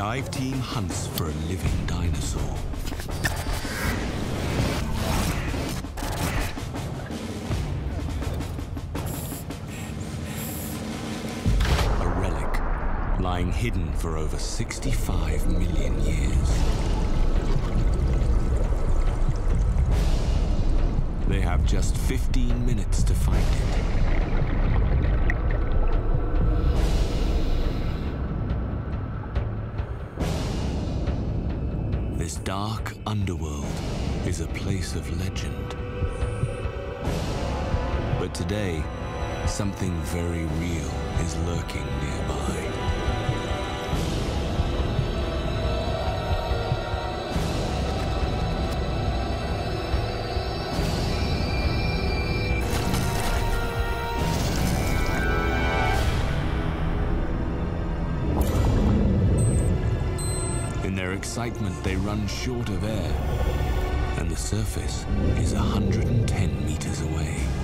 dive team hunts for a living dinosaur. A relic lying hidden for over 65 million years. They have just 15 minutes to find it. This dark underworld is a place of legend. But today, something very real is lurking nearby. Their excitement, they run short of air, and the surface is 110 meters away.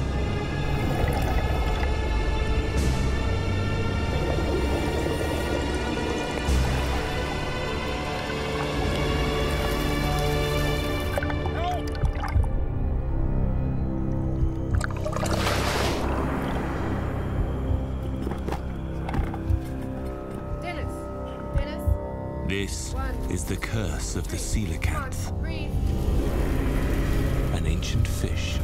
This is the curse of the coelacanth, an ancient fish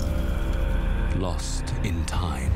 lost in time.